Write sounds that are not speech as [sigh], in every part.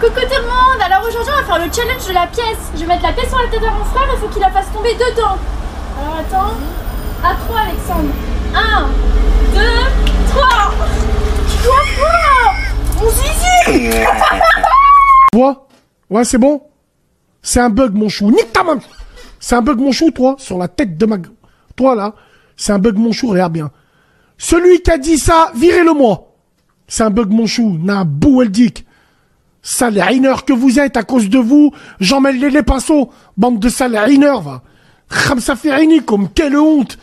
Coucou tout le monde Alors aujourd'hui on va faire le challenge de la pièce. Je vais mettre la pièce sur la tête à mon frère, il faut qu'il la fasse tomber dedans. Alors attends. À 3 Alexandre. 1, 2, 3 Trois fois Mon zizi [laughs] Tu vois Ouais, c'est bon C'est un bug, mon chou. Nique ta main C'est un bug, mon chou, toi, sur la tête de ma... Toi, là, c'est un bug, mon chou, regarde bien. Celui qui a dit ça, virez-le-moi. C'est un bug, mon chou. N'a boueldik. Sale que vous êtes, à cause de vous, j'en mêle les pinceaux. Bande de sale va. ça fait comme quelle honte.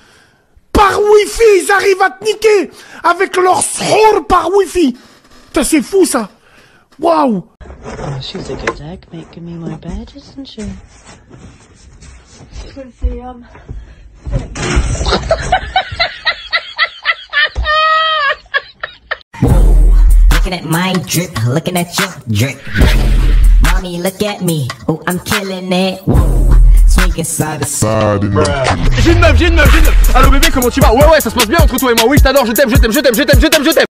Par Wi-Fi, ils arrivent à te niquer avec leur srour par Wi-Fi. c'est fou ça. Waouh. Oh, she's a good egg making me my bed, isn't she? um... [laughs] looking at my drip, looking at your drip. Mommy, look at me. Oh, I'm killing it. Whoa. Swinging side side. J'ai une meuf, j'ai une meuf, j'ai une meuf. Allo bébé, comment tu vas? Ouais, ouais, ça se passe bien entre toi et moi. Oui, je t'adore, je t'aime, je t'aime, je t'aime, je t'aime, je t'aime, je t'aime.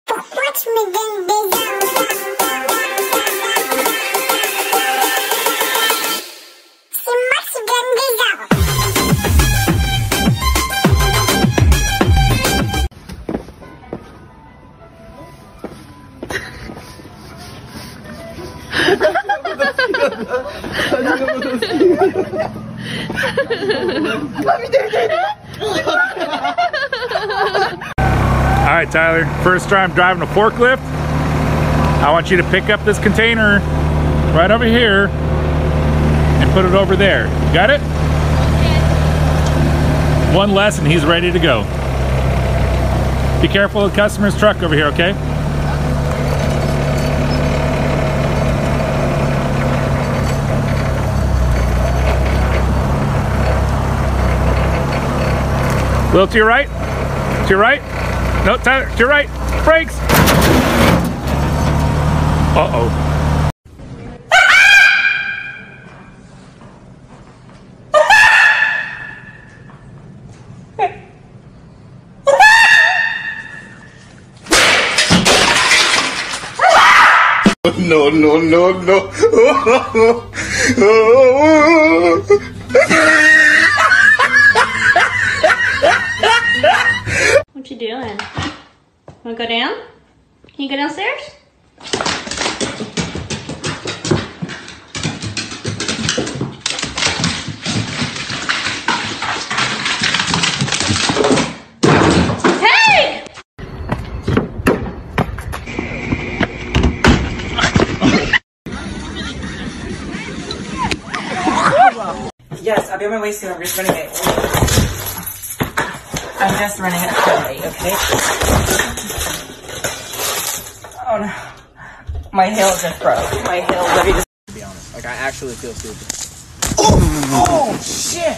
All right, Tyler, first time driving a forklift. I want you to pick up this container right over here and put it over there. Got it? One less and he's ready to go. Be careful of the customer's truck over here, okay? Little to your right. To your right. No, Tyler, to your right. Brakes. Uh-oh. no, no, no, no. [laughs] What you doing? Wanna go down? Can you go downstairs? Yes, I'll be on my way soon. I'm just running it. I'm just running it slowly, okay? Oh no. My heel just broke. My heel literally just... To be honest, like I actually feel stupid. Oh, oh shit!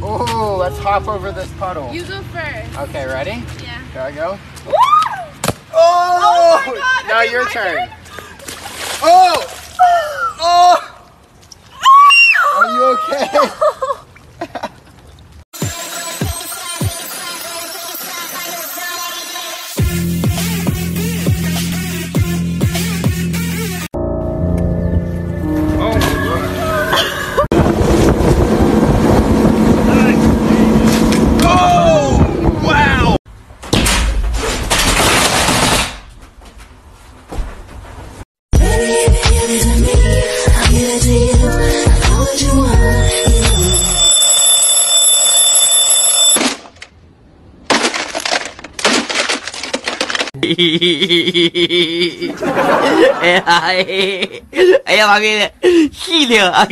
Oh, let's hop over this puddle. You go first. Okay, ready? Yeah. Here I go. Woo! Oh! Oh my god! Now okay, your my turn. 哎呀，哎呀，妈逼的，细的，